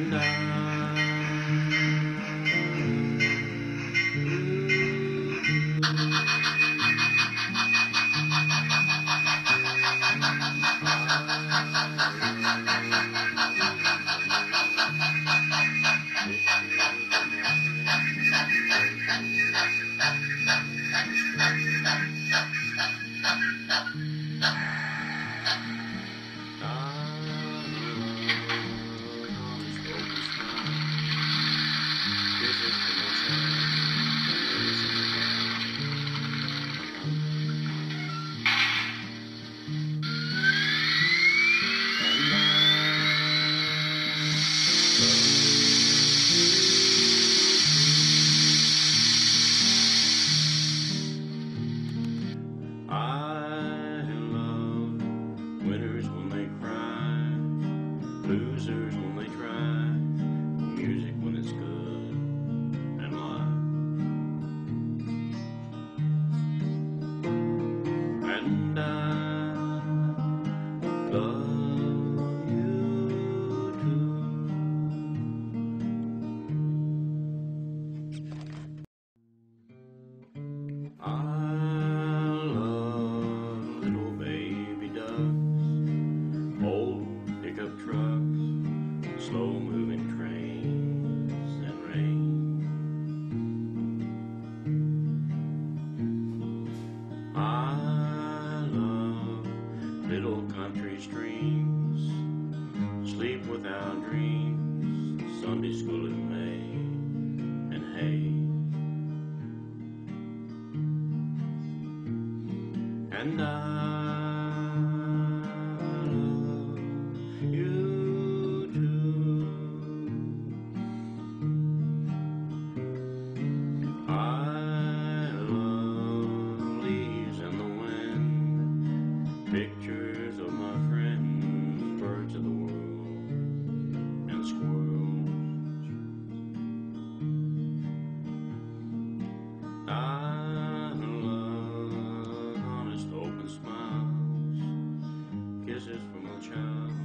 And I And I kisses from a child,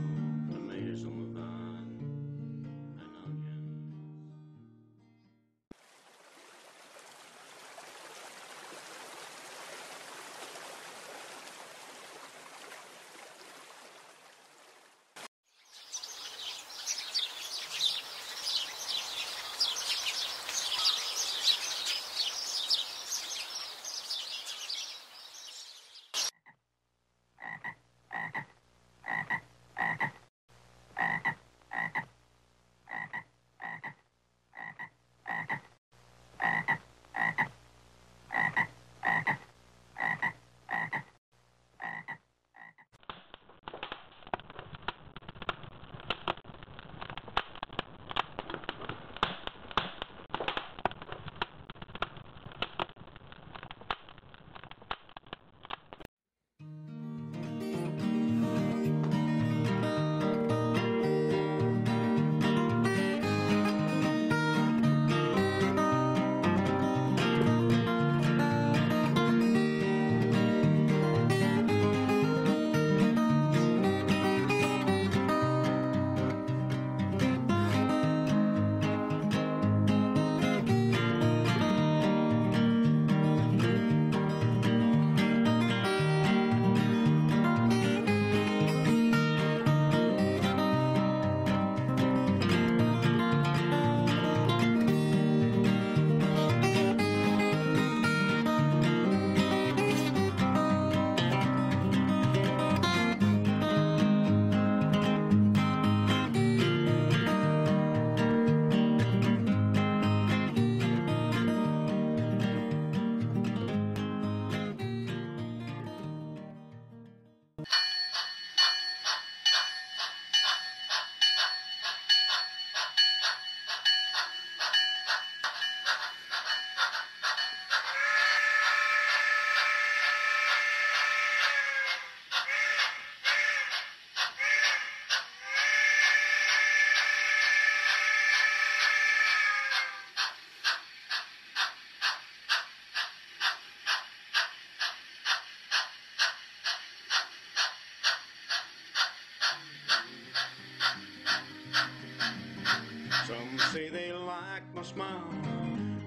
my smile.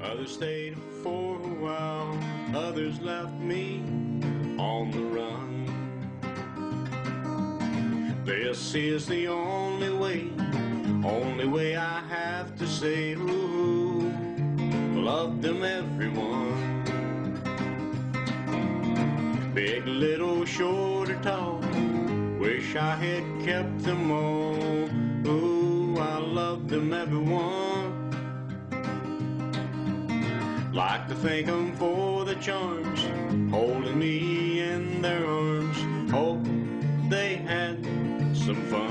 Others stayed for a while, others left me on the run. This is the only way, only way I have to say, ooh, love them everyone. Big, little, short or tall, wish I had kept them all. Ooh, I love them everyone. Like to thank 'em for the charms, holding me in their arms. Hope they had some fun.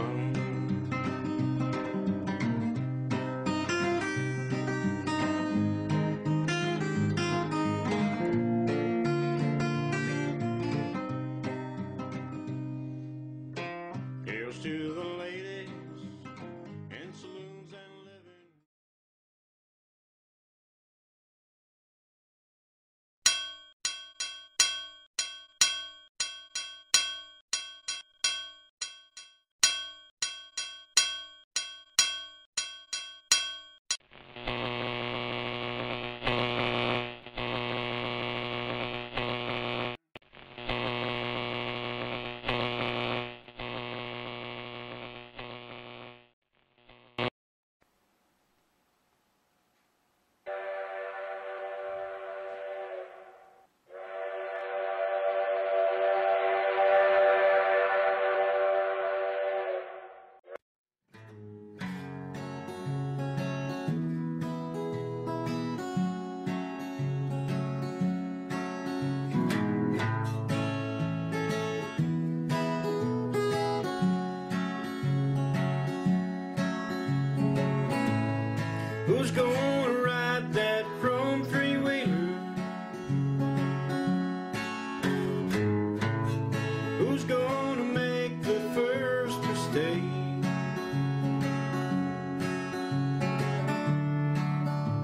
Mistake?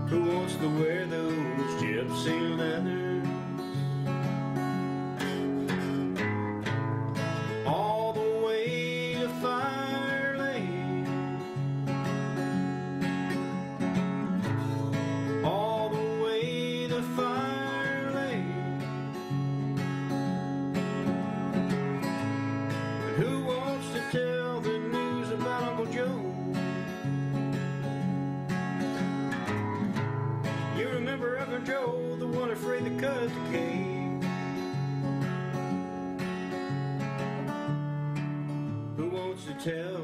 Who wants to wear the cake? Who wants to tell